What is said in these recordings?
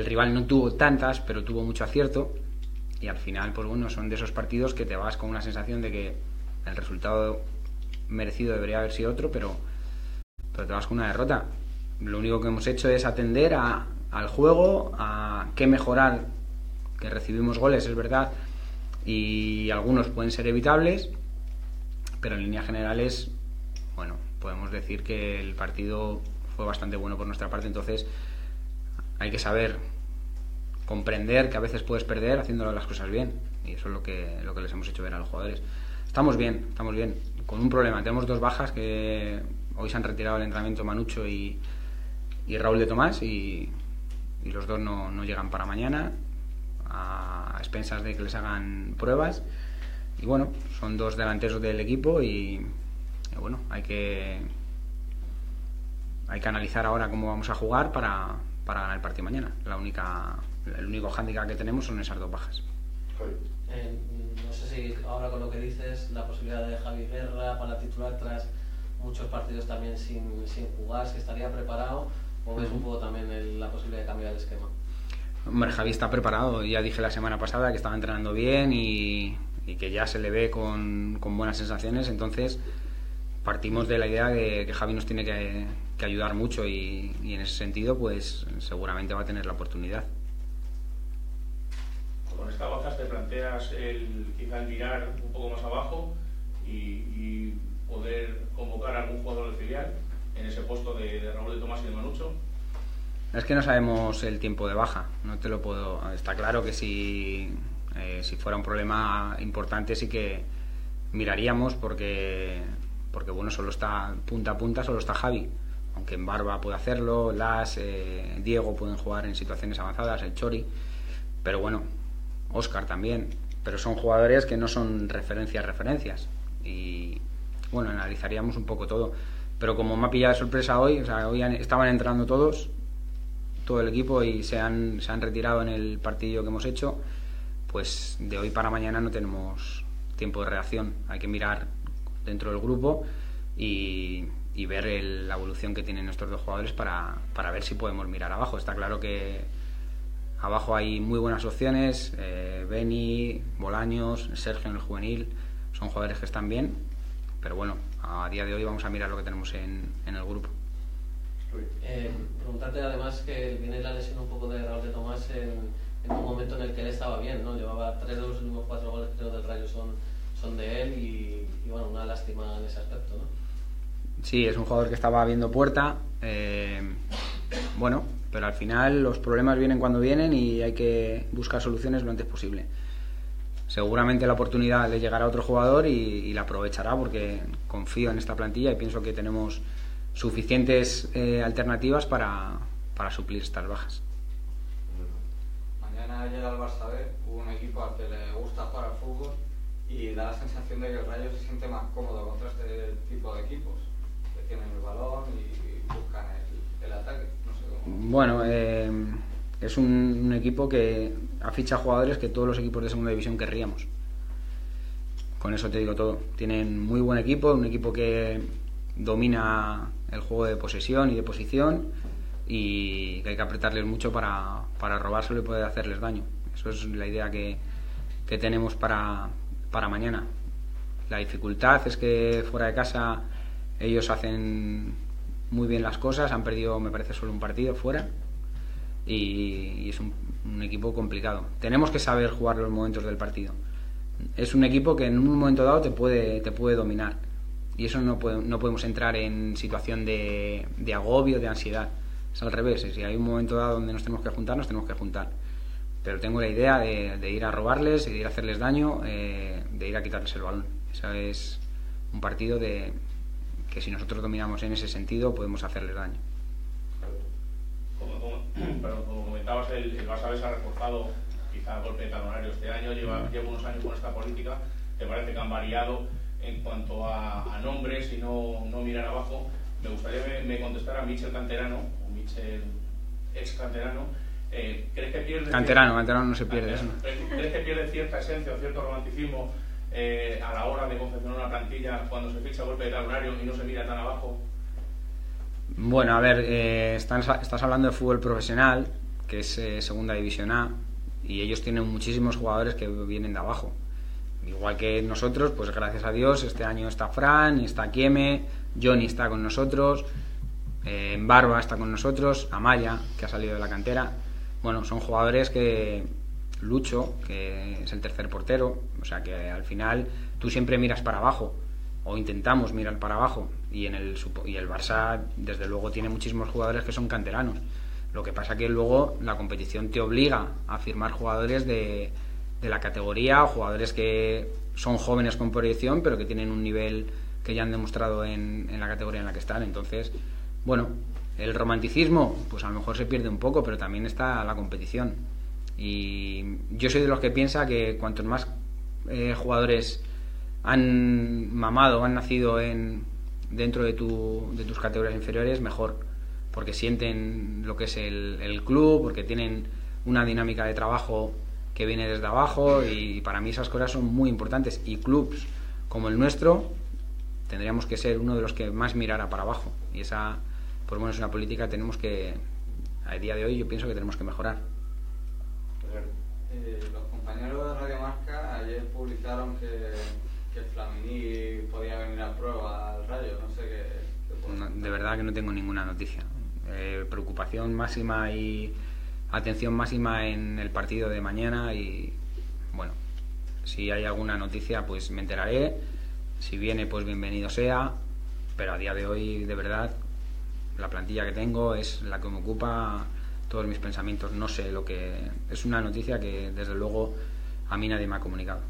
El rival no tuvo tantas, pero tuvo mucho acierto. Y al final, pues bueno, son de esos partidos que te vas con una sensación de que el resultado merecido debería haber sido otro, pero, te vas con una derrota. Lo único que hemos hecho es atender al juego, a qué mejorar, que recibimos goles, es verdad, y algunos pueden ser evitables, pero en líneas generales, bueno, podemos decir que el partido fue bastante bueno por nuestra parte, entonces hay que saber comprender que a veces puedes perder haciendo las cosas bien, y eso es lo que, lo que les hemos hecho ver a los jugadores. Estamos bien, estamos bien, con un problema, tenemos dos bajas que hoy se han retirado el entrenamiento Manucho y, y Raúl de Tomás y, y los dos no, no, llegan para mañana a, expensas de que les hagan pruebas y bueno, son dos delanteros del equipo y, y, bueno, hay que hay que analizar ahora cómo vamos a jugar para, para ganar el partido mañana. La única, el único hándicap que tenemos son esas dos bajas. Eh, no sé si ahora con lo que dices, la posibilidad de Javi Guerra para titular tras muchos partidos también sin, sin jugar, si estaría preparado ¿O ves un poco también el, la posibilidad de cambiar el esquema? Hombre, Javi está preparado. Ya dije la semana pasada que estaba entrenando bien y, y que ya se le ve con, con, buenas sensaciones. Entonces, partimos de la idea de que Javi nos tiene que, que ayudar mucho y, y, en ese sentido, pues seguramente va a tener la oportunidad. Con esta bajas te planteas el, quizá el mirar un poco más abajo y, y poder convocar a algún jugador del filial en ese puesto de, de, Raúl de Tomás y de Manucho? Es que no sabemos el tiempo de baja, no te lo puedo. Está claro que si, eh, si fuera un problema importante sí que miraríamos porque, porque bueno, solo está punta a punta, solo está Javi. Aunque en Barba puede hacerlo, Las, eh, Diego pueden jugar en situaciones avanzadas, el Chori, pero bueno, Oscar también. Pero son jugadores que no son referencias, referencias. Y bueno, analizaríamos un poco todo pero como me ha pillado sorpresa hoy, o sea, hoy estaban entrando todos, todo el equipo y se han, se han retirado en el partido que hemos hecho, pues de hoy para mañana no tenemos tiempo de reacción. Hay que mirar dentro del grupo y, y ver el, la evolución que tienen nuestros dos jugadores para, para, ver si podemos mirar abajo. Está claro que abajo hay muy buenas opciones, eh, Beni, Bolaños, Sergio en el juvenil, son jugadores que están bien, pero bueno, a día de hoy vamos a mirar lo que tenemos en, en el grupo. Eh, preguntarte además que viene la lesión un poco de Raúl de Tomás en, en, un momento en el que él estaba bien, ¿no? Llevaba tres de los últimos cuatro goles creo del Rayo son, son de él y, y, bueno, una lástima en ese aspecto, ¿no? Sí, es un jugador que estaba viendo puerta, eh, bueno, pero al final los problemas vienen cuando vienen y hay que buscar soluciones lo antes posible seguramente la oportunidad le llegará a otro jugador y, la aprovechará porque confío en esta plantilla y pienso que tenemos suficientes eh, alternativas para, para, suplir estas bajas. Mañana llega el Barça B, un equipo al que le gusta jugar al fútbol y da la sensación de que el Rayo se siente más cómodo contra este tipo de equipos, tienen el y buscan el, ataque. Bueno, eh, es un, equipo que ha fichado jugadores que todos los equipos de segunda división querríamos. Con eso te digo todo. Tienen muy buen equipo, un equipo que domina el juego de posesión y de posición y que hay que apretarles mucho para, para robárselo y poder hacerles daño. Eso es la idea que, que tenemos para, para mañana. La dificultad es que fuera de casa ellos hacen muy bien las cosas, han perdido me parece solo un partido fuera y, y es un, un, equipo complicado. Tenemos que saber jugar los momentos del partido. Es un equipo que en un momento dado te puede, te puede dominar y eso no, puede, no podemos entrar en situación de, de, agobio, de ansiedad. Es al revés, si hay un momento dado donde nos tenemos que juntar, nos tenemos que juntar. Pero tengo la idea de, de ir a robarles, de ir a hacerles daño, eh, de ir a quitarles el balón. Eso es un partido de que si nosotros dominamos en ese sentido podemos hacerles daño pero como comentabas, el, el se ha reforzado quizá a golpe de talonario este año, lleva, lleva unos años con esta política, te parece que han variado en cuanto a, a nombres y no, no, mirar abajo. Me gustaría me, me contestara Michel Canterano, o Michel ex Canterano, eh, ¿crees que pierde... Canterano, Canterano no se pierde eso. ¿Crees que pierde cierta esencia o cierto romanticismo eh, a la hora de confeccionar una plantilla cuando se ficha golpe de talonario y no se mira tan abajo? Bueno, a ver, eh, estás, estás, hablando de fútbol profesional, que es eh, segunda división A, y ellos tienen muchísimos jugadores que vienen de abajo. Igual que nosotros, pues gracias a Dios, este año está Fran, está Kieme, Johnny está con nosotros, eh, Barba está con nosotros, Amaya, que ha salido de la cantera. Bueno, son jugadores que Lucho, que es el tercer portero, o sea que al final tú siempre miras para abajo o intentamos mirar para abajo y en el y el Barça desde luego tiene muchísimos jugadores que son canteranos. Lo que pasa que luego la competición te obliga a firmar jugadores de, de la categoría jugadores que son jóvenes con proyección pero que tienen un nivel que ya han demostrado en, en la categoría en la que están. Entonces, bueno, el romanticismo, pues a lo mejor se pierde un poco, pero también está la competición. Y yo soy de los que piensa que cuantos más eh, jugadores han mamado, han nacido en, dentro de, tu, de tus categorías inferiores, mejor. Porque sienten lo que es el, club, porque tienen una dinámica de trabajo que viene desde abajo y para mí esas cosas son muy importantes. Y clubs como el nuestro tendríamos que ser uno de los que más mirara para abajo. Y esa, por lo menos, una política tenemos que, a día de hoy, yo pienso que tenemos que mejorar. Eh, los compañeros de Radio Marca ayer publicaron que, que Flamini podía venir a prueba al Rayo. No sé qué. qué No, de verdad que no tengo ninguna noticia. Eh, preocupación máxima y atención máxima en el partido de mañana y bueno, si hay alguna noticia pues me enteraré. Si viene pues bienvenido sea, pero a día de hoy de verdad la plantilla que tengo es la que me ocupa todos mis pensamientos. No sé lo que es una noticia que desde luego a mí nadie me ha comunicado.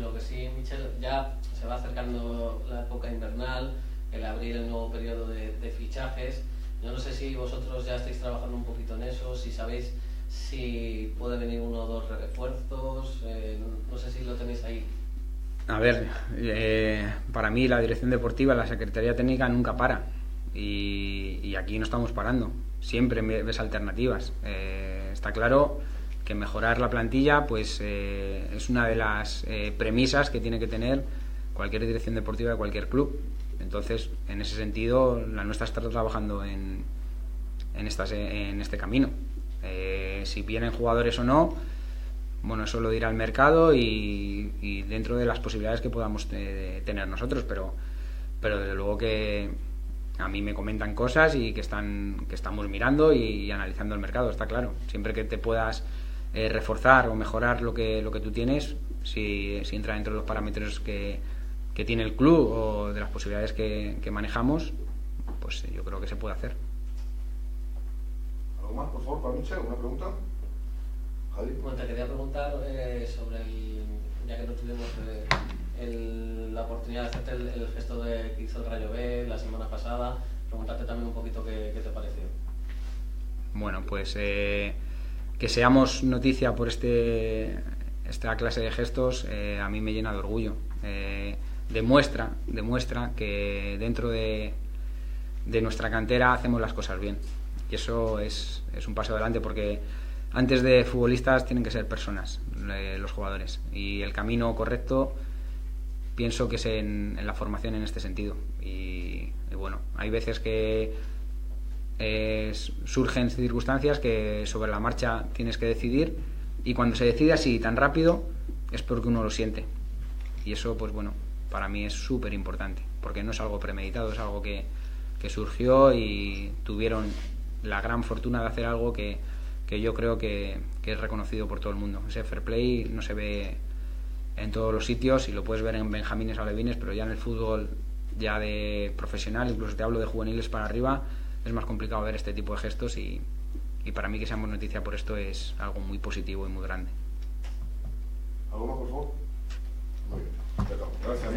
Lo que sí, Michel, ya se va acercando la época invernal, el abrir el nuevo periodo de, de fichajes. Yo no sé si vosotros ya estáis trabajando un poquito en eso, si sabéis si puede venir uno o dos refuerzos, eh, no, sé si lo tenéis ahí. A ver, eh, para mí la dirección deportiva, la Secretaría Técnica nunca para y, y aquí no estamos parando. Siempre ves alternativas. Eh, está claro que mejorar la plantilla pues eh, es una de las eh, premisas que tiene que tener cualquier dirección deportiva de cualquier club. Entonces, en ese sentido, la nuestra está trabajando en, en, estas, en este camino. Eh, si vienen jugadores o no, bueno, eso lo dirá el mercado y, y dentro de las posibilidades que podamos eh, tener nosotros, pero, pero desde luego que a mí me comentan cosas y que están que estamos mirando y, y analizando el mercado, está claro. Siempre que te puedas eh, reforzar o mejorar lo que lo que tú tienes, si, si entra dentro de los parámetros que, que tiene el club o de las posibilidades que, que manejamos, pues yo creo que se puede hacer. ¿Algo más, por favor, para Michel? ¿Una pregunta? Javi. Bueno, te quería preguntar eh, sobre el, ya que no tuvimos eh, el- la oportunidad de hacerte el, el gesto de, que hizo el Rayo B la semana pasada, preguntarte también un poquito qué, qué te pareció. Bueno, pues eh, que seamos noticia por este esta clase de gestos eh, a mí me llena de orgullo. Eh, demuestra, demuestra que dentro de, de nuestra cantera hacemos las cosas bien. Y eso es, es un paso adelante porque antes de futbolistas tienen que ser personas, eh, los jugadores. Y el camino correcto pienso que es en, la formación en este sentido. Y, bueno, hay veces que surgen circunstancias que sobre la marcha tienes que decidir y cuando se decide así tan rápido es porque uno lo siente. Y eso, pues bueno, para mí es súper importante, porque no es algo premeditado, es algo que, que surgió y tuvieron la gran fortuna de hacer algo que, que yo creo que es reconocido por todo el mundo. Ese fair play no se ve en todos los sitios y lo puedes ver en Benjamines o Alevines, pero ya en el fútbol ya de profesional, incluso te hablo de juveniles para arriba, es más complicado ver este tipo de gestos y, y para mí que seamos noticia por esto es algo muy positivo y muy grande. ¿Algo más, por favor? Muy bien. Gracias.